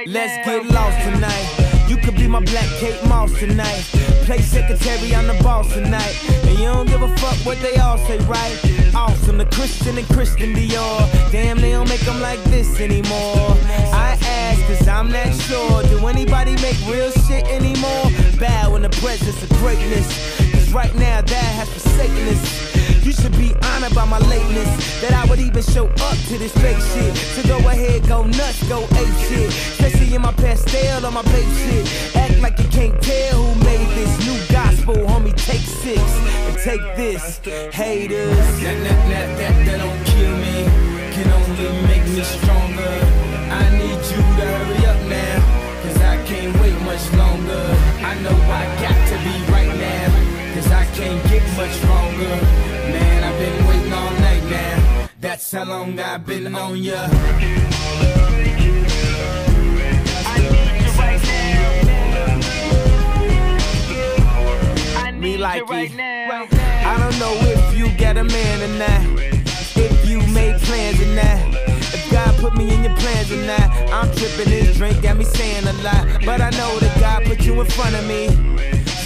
Right Let's now. get lost tonight. You could be my black Kate Moss tonight. Play secretary, I'm the boss tonight. And you don't give a fuck what they all say, right? Awesome, the Christian and Christian Dior. Damn, they don't make them like this anymore. I ask, cause I'm not sure. Do anybody make real shit anymore? Bow in the presence of greatness. Cause right now, that has forsaken us. You should be honored by my lateness. That I would even show up to this fake shit. So go ahead, go nuts, go ape shit. Especially in my Pastellé on my Bape shit. Act like you can't tell who made this new gospel, homie. Take six and take this, haters. That, that, that, that, that don't kill me, can only make me stronger. I need you to hurry up now, cause I can't wait much longer. I know I got that's how long I've been on ya. You right now. I need Me like right it. now. I don't know if you got a man or not. If you made plans or not. If God put me in your plans or not. I'm tripping this drink, got me saying a lot. But I know that God put you in front of me.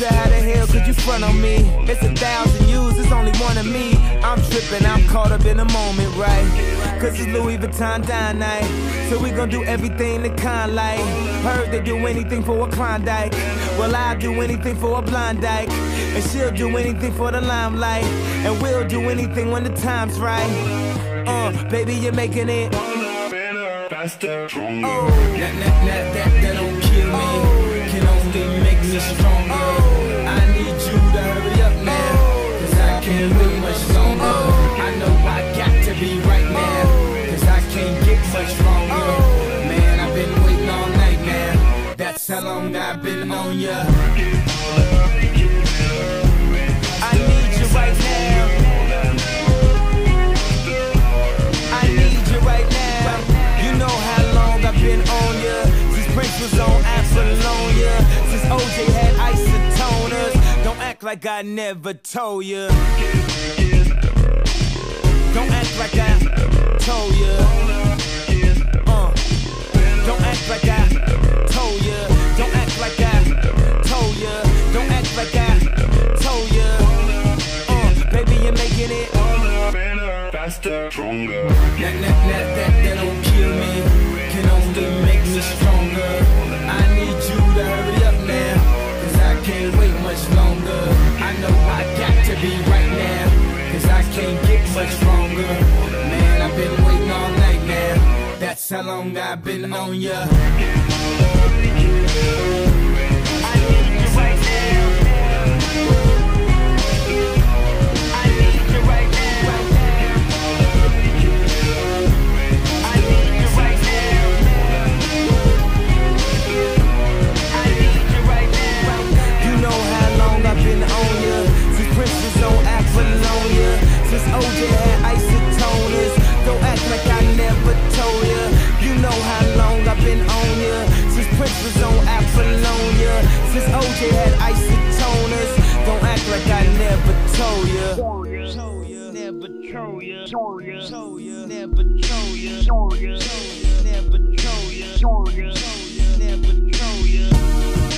So how the hell could you front on me? It's a thousand yous, it's only one of me. I'm tripping, I'm caught up in the moment, right? Cause it's Louis Vuitton Don night. So we gon' do everything the kind like. Heard they do anything for a Klondike. Well, I'll do anything for a blind dyke. And she'll do anything for the limelight. And we'll do anything when the time's right. Uh, baby, you're making it. Better, faster, stronger. Oh, that, that, that, that, that don't kill me. Can only make me stronger. Much stronger. Man, I've been waiting all night now. That's how long I've been on ya. I need you right now. I need you right now. You know how long I've been on ya. Since Prince was on Apollonia. Since OJ had isotoners. Don't act like I never told ya. Don't act like I told ya. Baby, you're making it. Better, faster, stronger. That, that, that, that, that don't kill me, can only make me stronger. I need you to hurry up now, cause I can't wait much longer. I know I got to be right now, cause I can't get much stronger. Man, I've been waiting all night now, that's how long I've been on ya. I need you right now. troll ya, troll ya, ya, never troll ya, troll ya, never troll ya, troll ya, never troll ya.